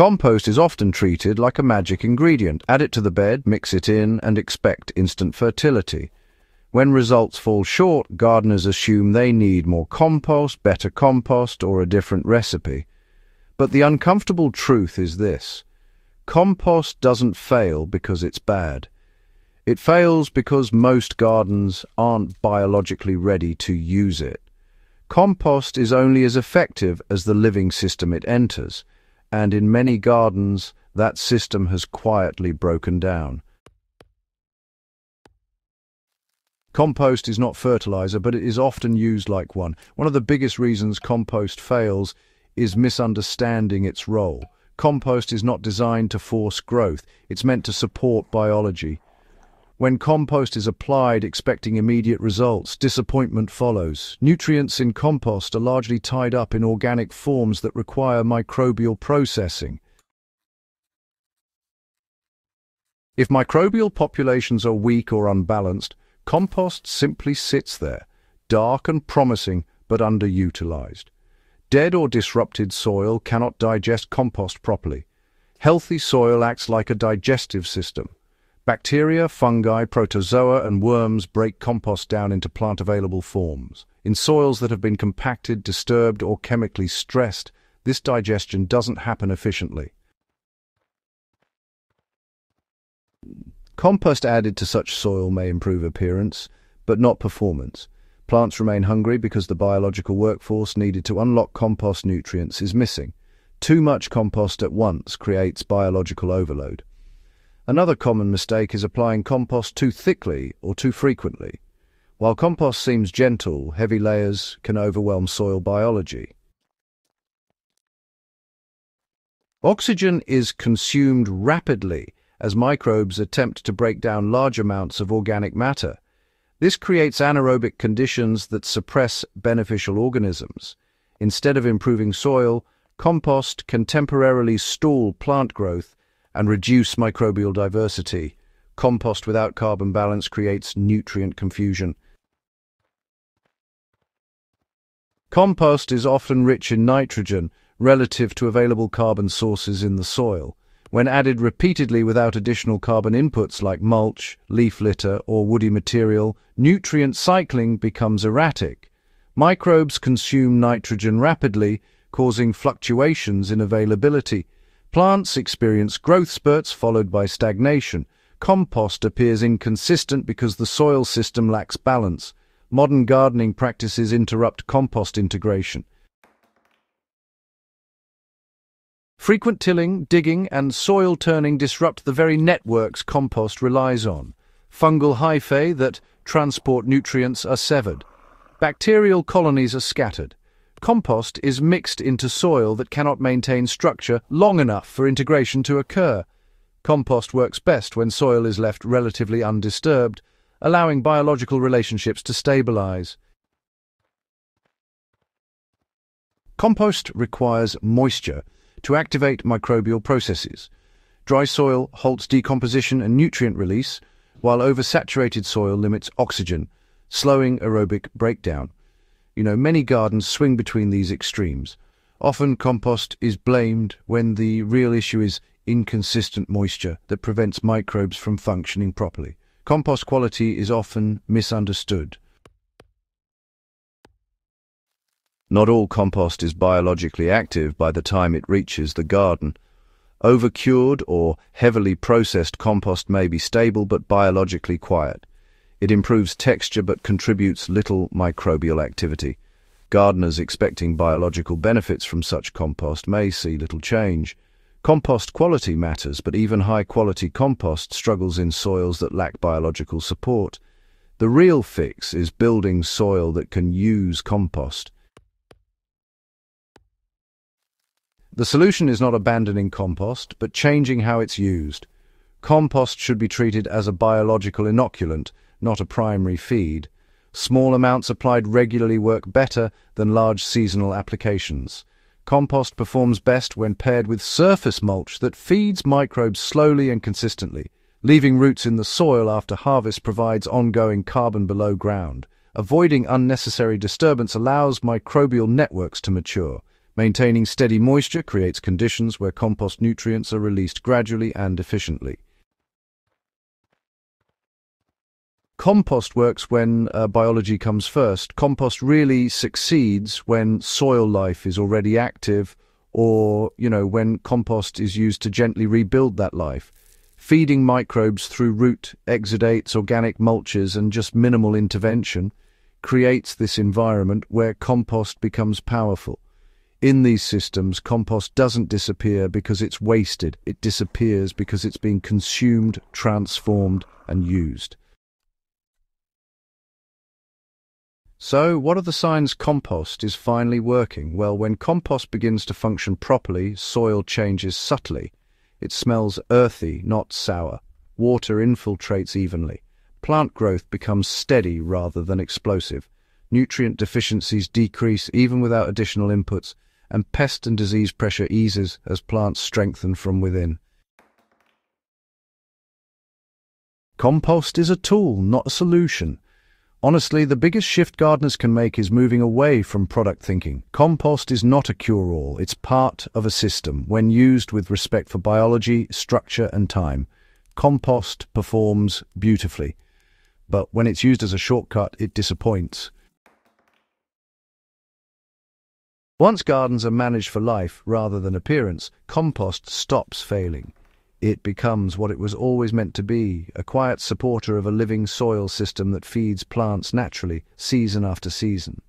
Compost is often treated like a magic ingredient. Add it to the bed, mix it in, and expect instant fertility. When results fall short, gardeners assume they need more compost, better compost, or a different recipe. But the uncomfortable truth is this. Compost doesn't fail because it's bad. It fails because most gardens aren't biologically ready to use it. Compost is only as effective as the living system it enters, and in many gardens that system has quietly broken down. Compost is not fertilizer, but it is often used like one. One of the biggest reasons compost fails is misunderstanding its role. Compost is not designed to force growth, it's meant to support biology. When compost is applied expecting immediate results, disappointment follows. Nutrients in compost are largely tied up in organic forms that require microbial processing. If microbial populations are weak or unbalanced, Compost simply sits there, dark and promising but underutilized. Dead or disrupted soil cannot digest compost properly. Healthy soil acts like a digestive system. Bacteria, fungi, protozoa and worms break compost down into plant-available forms. In soils that have been compacted, disturbed or chemically stressed, this digestion doesn't happen efficiently. Compost added to such soil may improve appearance, but not performance. Plants remain hungry because the biological workforce needed to unlock compost nutrients is missing. Too much compost at once creates biological overload. Another common mistake is applying compost too thickly or too frequently. While compost seems gentle, heavy layers can overwhelm soil biology. Oxygen is consumed rapidly as microbes attempt to break down large amounts of organic matter. This creates anaerobic conditions that suppress beneficial organisms. Instead of improving soil, compost can temporarily stall plant growth and reduce microbial diversity. Compost without carbon balance creates nutrient confusion. Compost is often rich in nitrogen relative to available carbon sources in the soil. When added repeatedly without additional carbon inputs like mulch, leaf litter, or woody material, nutrient cycling becomes erratic. Microbes consume nitrogen rapidly, causing fluctuations in availability. Plants experience growth spurts followed by stagnation. Compost appears inconsistent because the soil system lacks balance. Modern gardening practices interrupt compost integration. Frequent tilling, digging and soil turning disrupt the very networks compost relies on. Fungal hyphae that transport nutrients are severed. Bacterial colonies are scattered. Compost is mixed into soil that cannot maintain structure long enough for integration to occur. Compost works best when soil is left relatively undisturbed, allowing biological relationships to stabilize. Compost requires moisture to activate microbial processes. Dry soil halts decomposition and nutrient release, while oversaturated soil limits oxygen, slowing aerobic breakdown. You know, many gardens swing between these extremes. Often compost is blamed when the real issue is inconsistent moisture that prevents microbes from functioning properly. Compost quality is often misunderstood. Not all compost is biologically active by the time it reaches the garden. Overcured or heavily processed compost may be stable but biologically quiet. It improves texture but contributes little microbial activity. Gardeners expecting biological benefits from such compost may see little change. Compost quality matters, but even high-quality compost struggles in soils that lack biological support. The real fix is building soil that can use compost. The solution is not abandoning compost, but changing how it's used. Compost should be treated as a biological inoculant, not a primary feed. Small amounts applied regularly work better than large seasonal applications. Compost performs best when paired with surface mulch that feeds microbes slowly and consistently. Leaving roots in the soil after harvest provides ongoing carbon below ground. Avoiding unnecessary disturbance allows microbial networks to mature. Maintaining steady moisture creates conditions where compost nutrients are released gradually and efficiently. Compost works when uh, biology comes first. Compost really succeeds when soil life is already active or, you know, when compost is used to gently rebuild that life. Feeding microbes through root, exudates, organic mulches and just minimal intervention creates this environment where compost becomes powerful. In these systems, compost doesn't disappear because it's wasted. It disappears because it's being consumed, transformed and used. So, what are the signs compost is finally working? Well, when compost begins to function properly, soil changes subtly. It smells earthy, not sour. Water infiltrates evenly. Plant growth becomes steady rather than explosive. Nutrient deficiencies decrease even without additional inputs, and pest and disease pressure eases as plants strengthen from within. Compost is a tool, not a solution. Honestly, the biggest shift gardeners can make is moving away from product thinking. Compost is not a cure-all, it's part of a system. When used with respect for biology, structure and time, compost performs beautifully. But when it's used as a shortcut, it disappoints. Once gardens are managed for life rather than appearance, compost stops failing it becomes what it was always meant to be, a quiet supporter of a living soil system that feeds plants naturally, season after season.